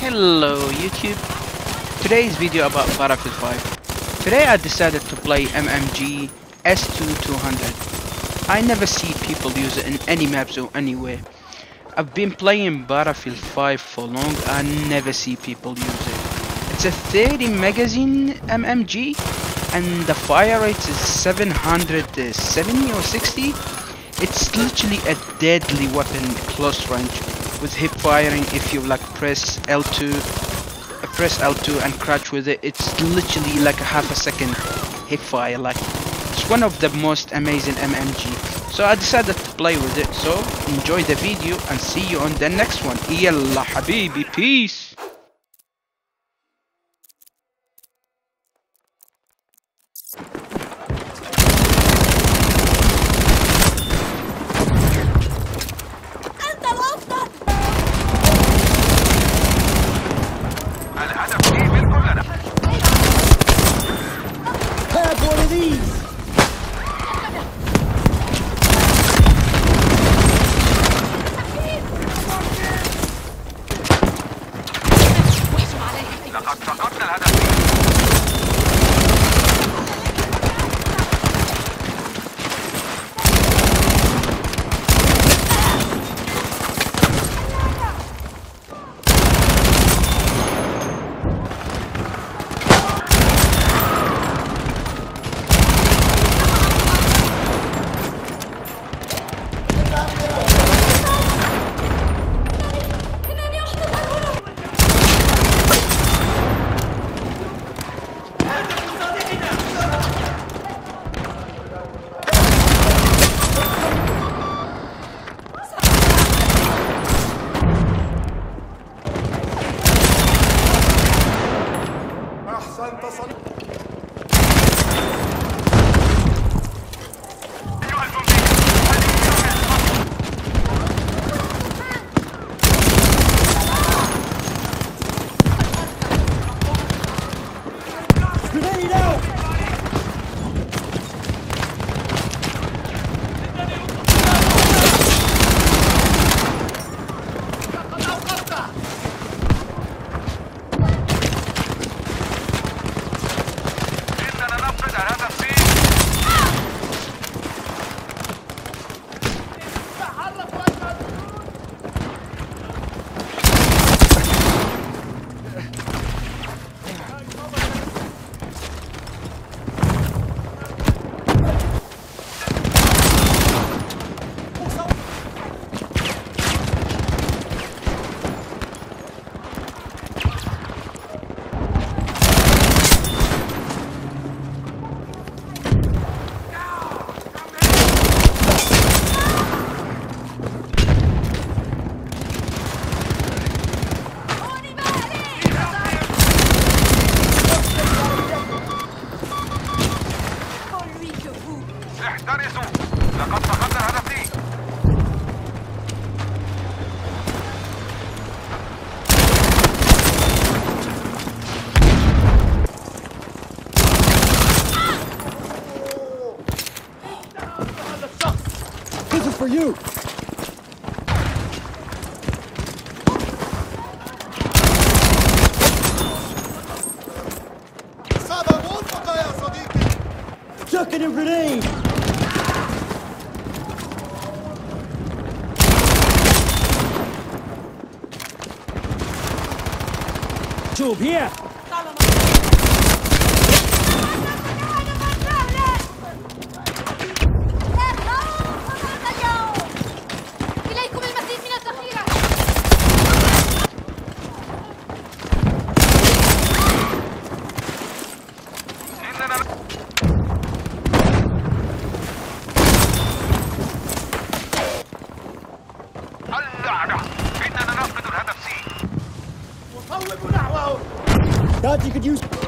Hello YouTube. Today's video about Battlefield 5. Today I decided to play MMG S2 200. I never see people use it in any maps or anywhere. I've been playing Battlefield 5 for long I never see people use it. It's a 30 magazine MMG and the fire rate is 770 or 60. It's literally a deadly weapon close range with hip firing if you like press L2 uh, press L2 and crouch with it it's literally like a half a second hip fire like it's one of the most amazing MMG so I decided to play with it so enjoy the video and see you on the next one. Yalla habibi peace Dr. Ocknell hat das... for you! Chucking a grenade! Tube here! Thought you could use...